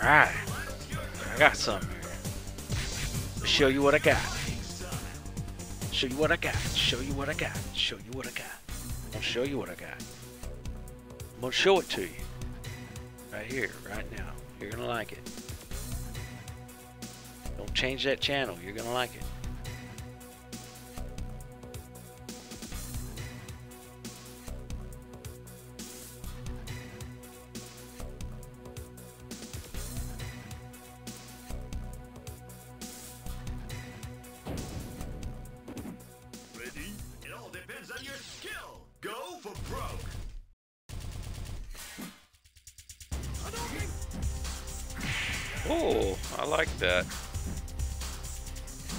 Alright. I got something here. Show you what I got. Show you what I got. Show you what I got. Show you what I got. I'm gonna show you what I got. I'm gonna show it to you. Right here, right now. You're gonna like it. Don't change that channel. You're gonna like it.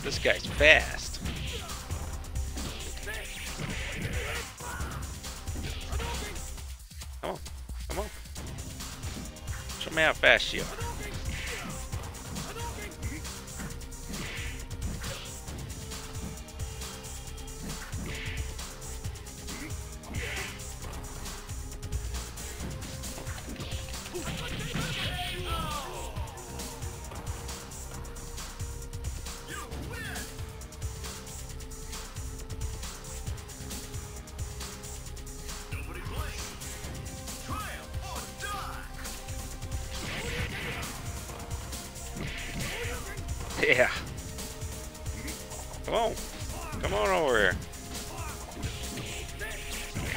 This guy's fast. Come on, come on. Show me how fast you are.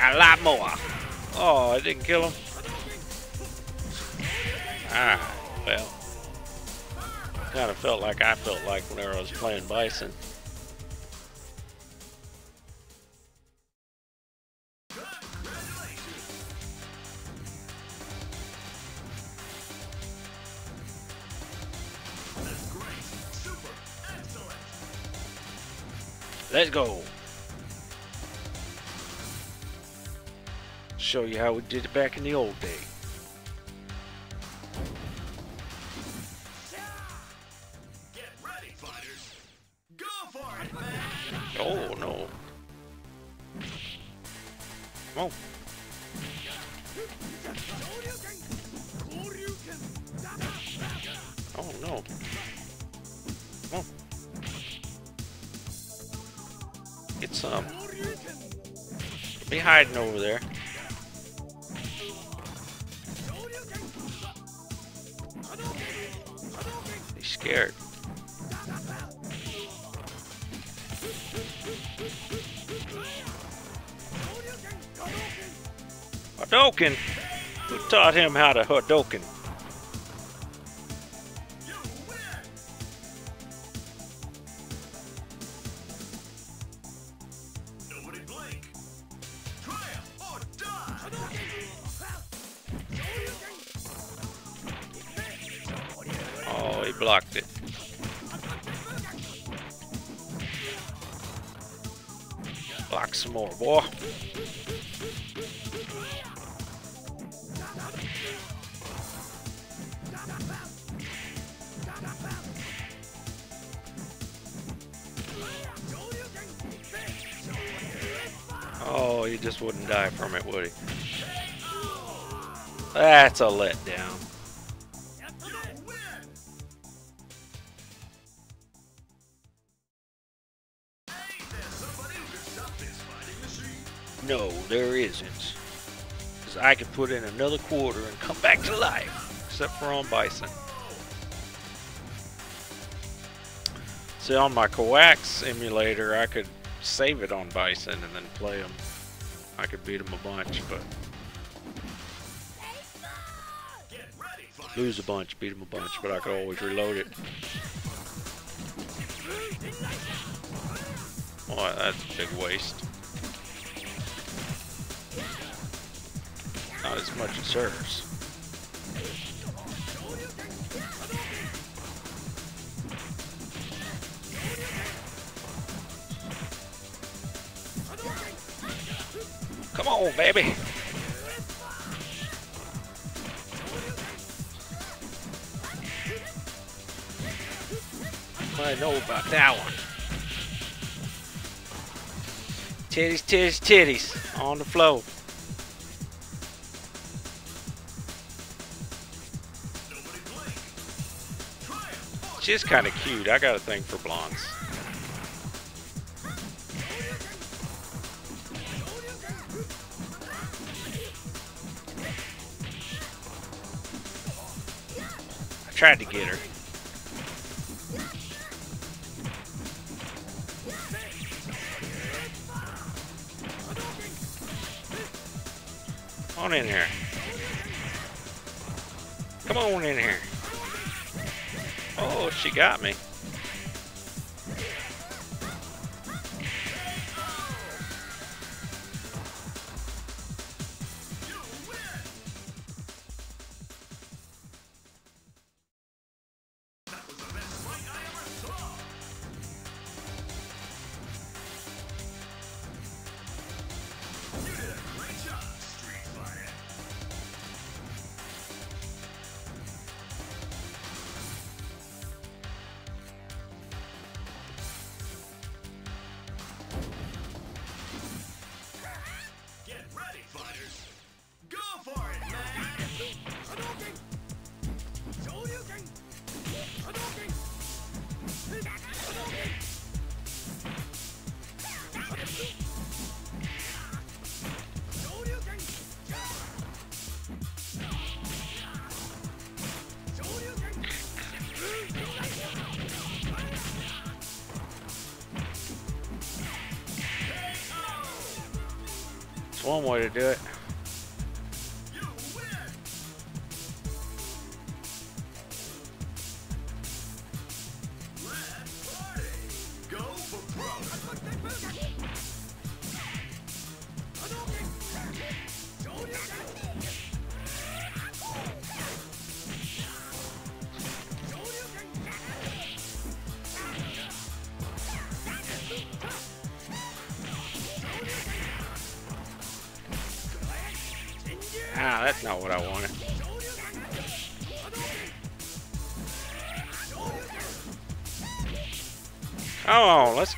A lot more. Oh, I didn't kill him. Ah, well. Kind of felt like I felt like whenever I was playing Bison. Let's go. Show you how we did it back in the old day. Oh no. Oh no. Come. Get some. Be hiding over there. Hadouken! Who taught him how to Hadouken? Oh, he blocked it. Block some more, boy. Just wouldn't die from it, would he? That's a letdown. No, there isn't. Because I could put in another quarter and come back to life. Except for on Bison. See, on my Kawaks emulator, I could save it on Bison and then play him. I could beat him a bunch, but lose a bunch, beat him a bunch, but I could always reload it. Boy, that's a big waste. Not as much as hers. Come on, baby. I know about that one. Titties, titties, titties on the floor. She's kind of cute. I got a thing for blondes. Tried to get her. Come on in here. Come on in here. Oh, she got me. One way to do it.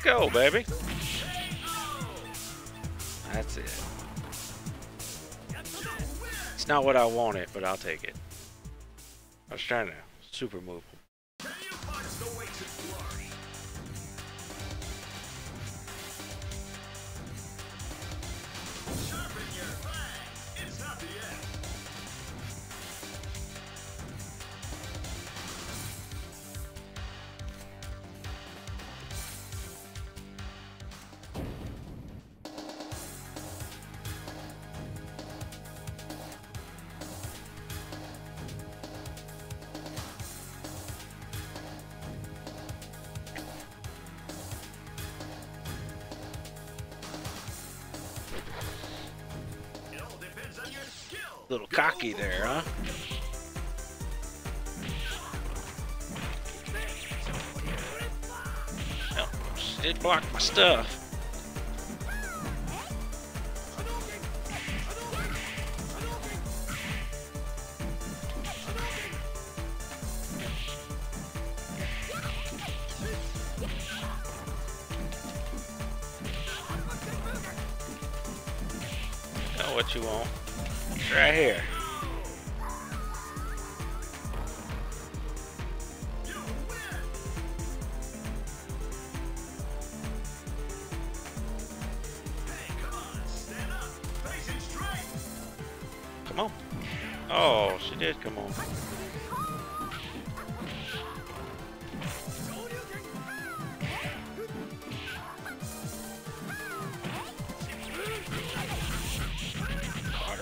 Go, baby. That's it. It's not what I wanted, but I'll take it. I was trying to super move Go there, huh? Well, she did block my stuff.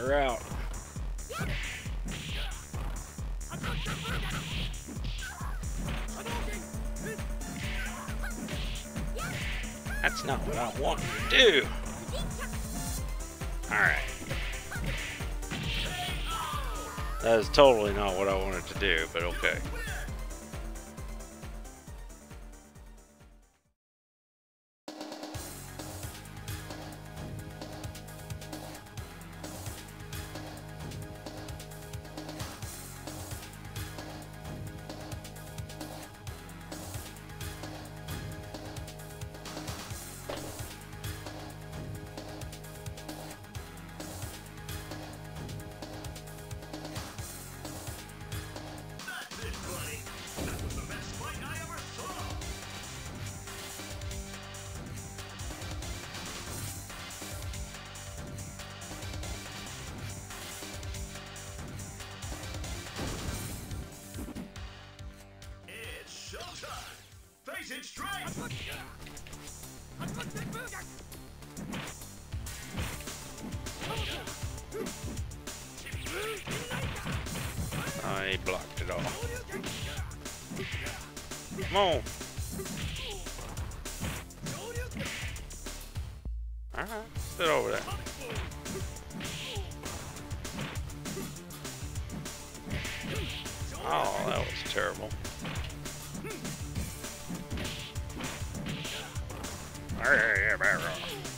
Her out. That's not what I wanted to do. Alright. That is totally not what I wanted to do, but okay. Come on. Alright, sit over there. Oh, that was terrible. Can't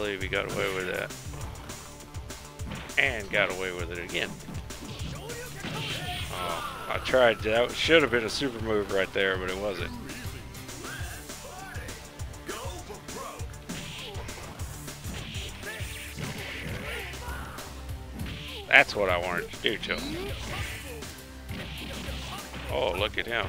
believe he got away with that. And got away with it again. Oh, I tried. That should have been a super move right there, but it wasn't. That's what I wanted to do to him. Oh, look at him.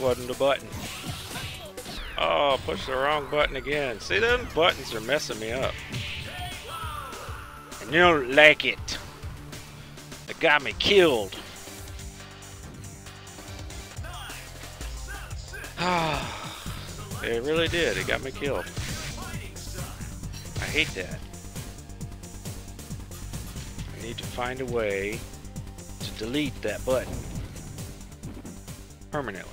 Wasn't the button. Oh, push the wrong button again. See, them buttons are messing me up. And you don't like it. It got me killed. Ah it really did. It got me killed. I hate that. I need to find a way to delete that button permanently.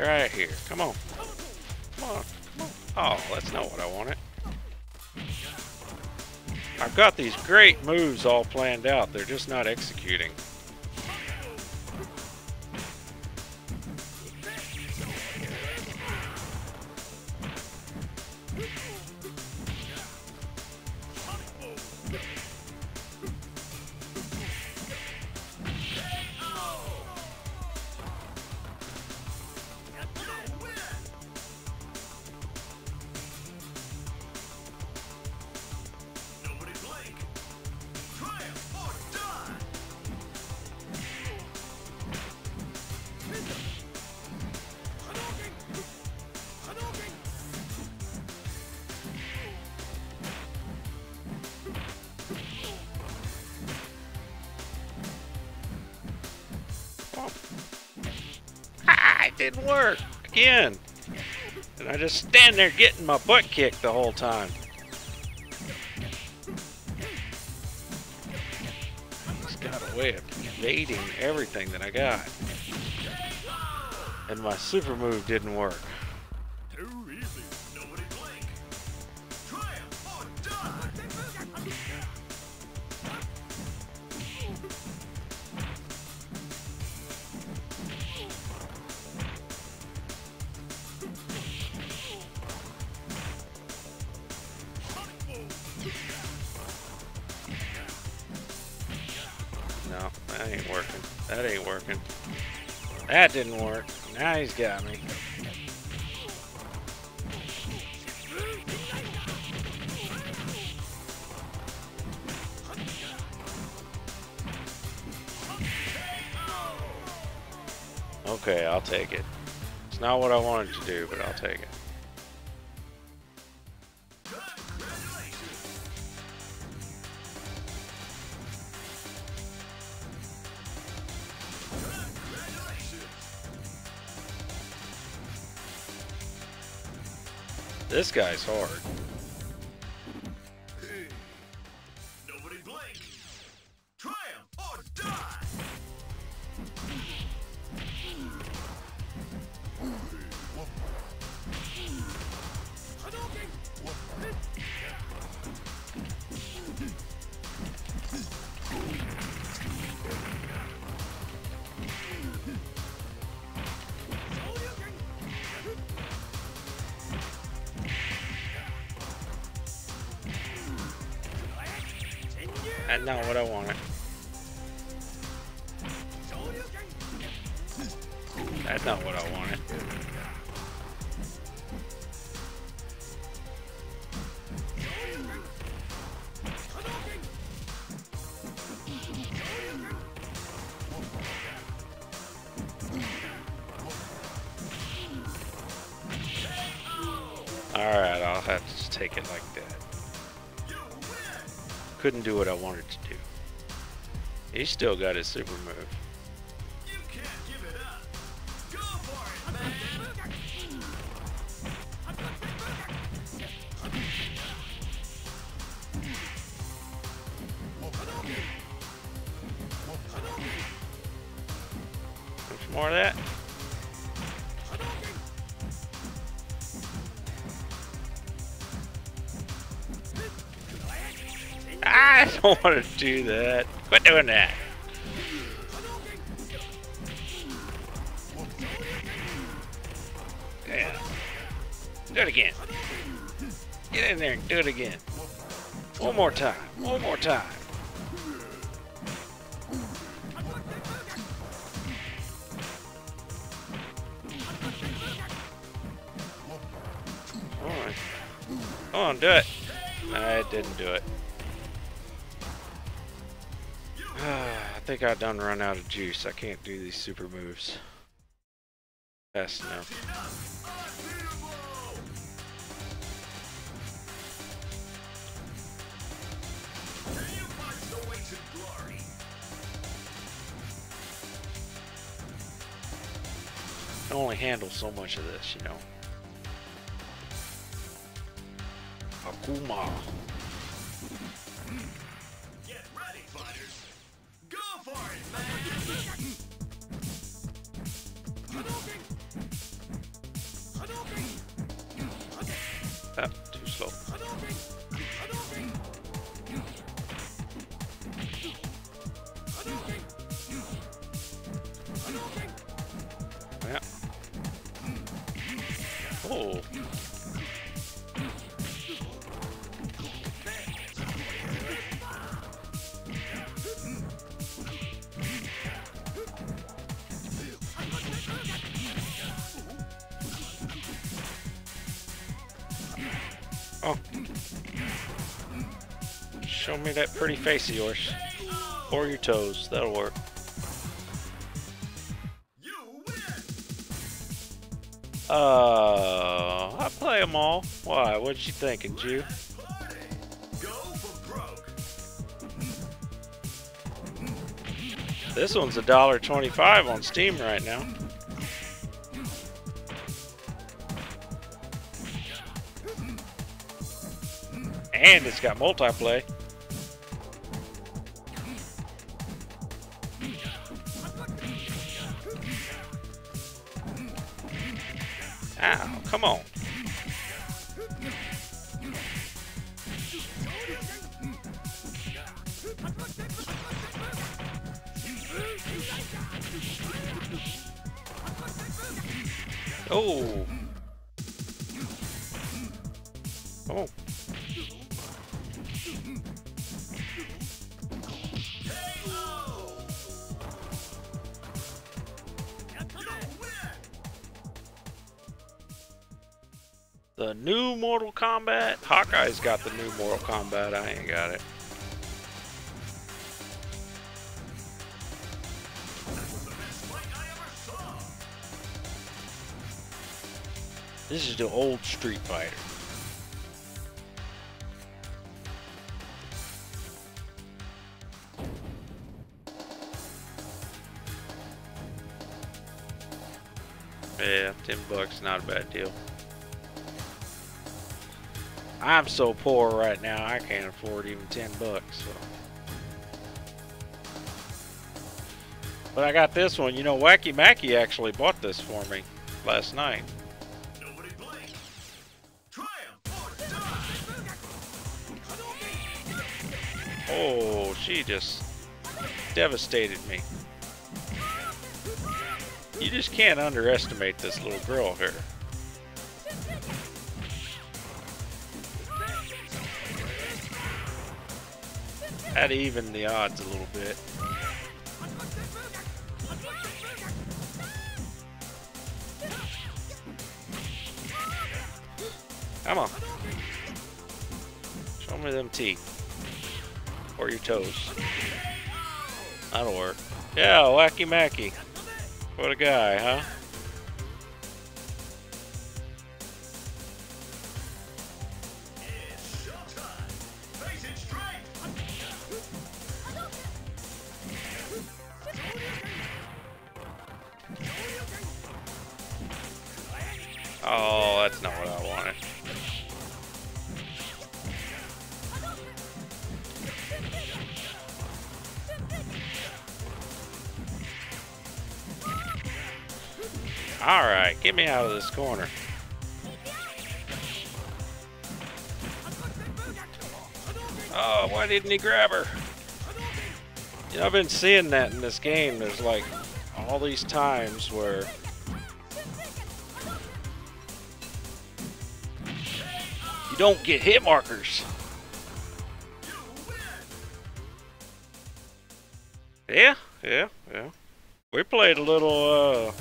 Right here. Come on. Come on. Come on. Oh, that's not what I wanted. I've got these great moves all planned out. They're just not executing. It didn't work. Again. And I just stand there getting my butt kicked the whole time. Just got a way of evading everything that I got. And my super move didn't work. Too easy. That didn't work. Now he's got me. Okay, I'll take it. It's not what I wanted to do, but I'll take it. This guy's hard. That's not what I wanted. That's not what I wanted. Alright, I'll have to take it like that. Couldn't do what I wanted to do. He still got his super move. You can't give it up. Go for it, man. More of that. I don't want to do that. Quit doing that. Yeah. Do it again. Get in there and do it again. One more time. One more time. Come on. Do it. I didn't do it. Think I done run out of juice. I can't do these super moves. Fast enough. Can only handle so much of this, you know. Akuma. Show me that pretty face of yours. Or your toes. That'll work. Uh, I play them all. Why? What you thinking, Jew? This one's a dollar twenty-five on Steam right now. And it's got multiplay. Ow, come on. Oh. Mortal Kombat. Hawkeye's got the new Mortal Kombat. I ain't got it. This is the old Street Fighter. Yeah, ten bucks, not a bad deal. I'm so poor right now, I can't afford even 10 bucks. So. But I got this one. You know, Wacky Macky actually bought this for me last night. Nobody blink. Triumph or die. Oh, she just devastated me. You just can't underestimate this little girl here. To even the odds a little bit. Come on. Show me them teeth. Or your toes. That'll work. Yeah, wacky macky. What a guy, huh? Alright, get me out of this corner. Oh, why didn't he grab her? You know, I've been seeing that in this game. There's like all these times where you don't get hit markers. Yeah, yeah, yeah. We played a little uh,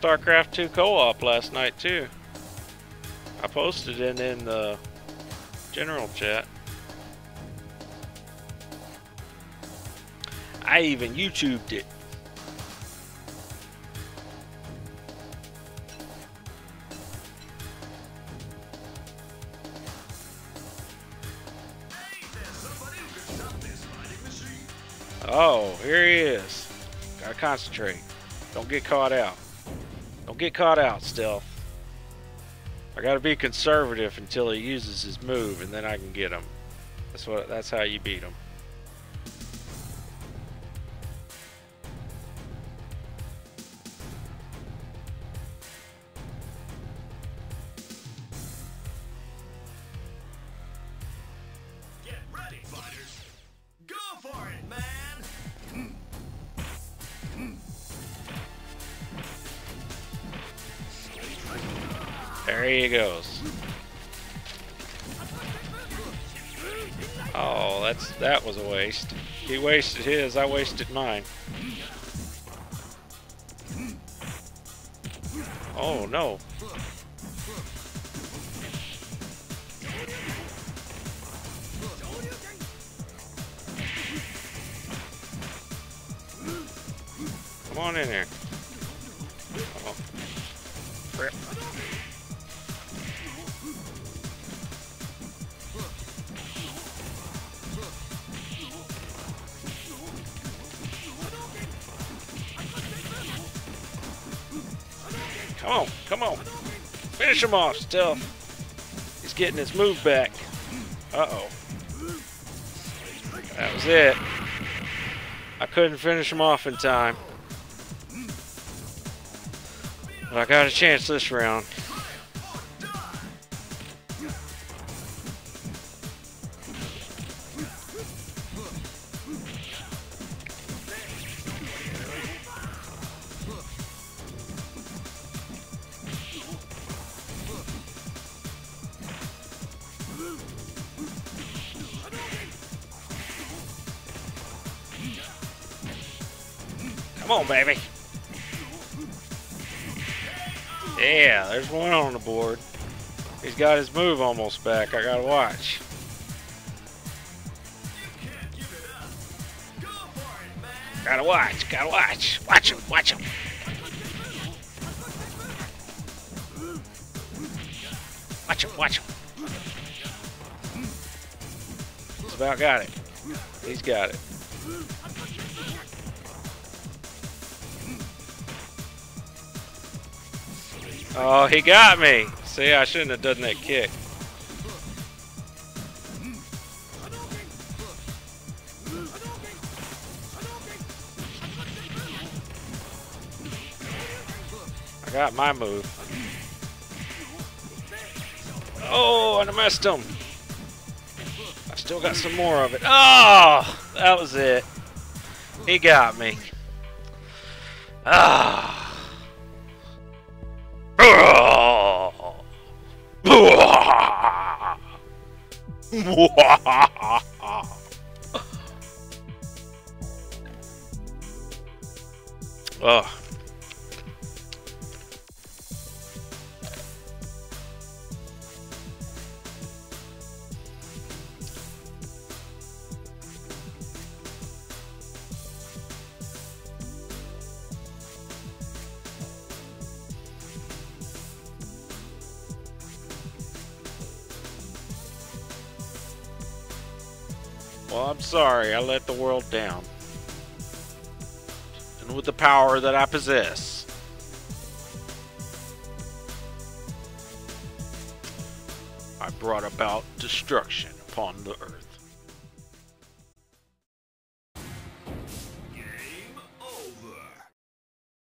StarCraft 2 co-op last night too. I posted it in the general chat. I even YouTubed it. Oh, here he is. Gotta concentrate. Don't get caught out. Get caught out, Stealth. I gotta be conservative until he uses his move, and then I can get him. That's what. That's how you beat him. That was a waste. He wasted his. I wasted mine. Oh no. Come on in here. Oh. Come on, come on. Finish him off still. He's getting his move back. Uh-oh. That was it. I couldn't finish him off in time. But I got a chance this round. Baby. Yeah, there's one on the board. He's got his move almost back. I gotta watch. Gotta watch. Gotta watch. Watch him. Watch him. Watch him. Watch him. He's about got it. He's got it. Oh, he got me. See, I shouldn't have done that kick. I got my move. Oh, and I messed him. I still got some more of it. Oh, that was it. He got me. Ah. oh. Sorry, I let the world down. And with the power that I possess, I brought about destruction upon the earth.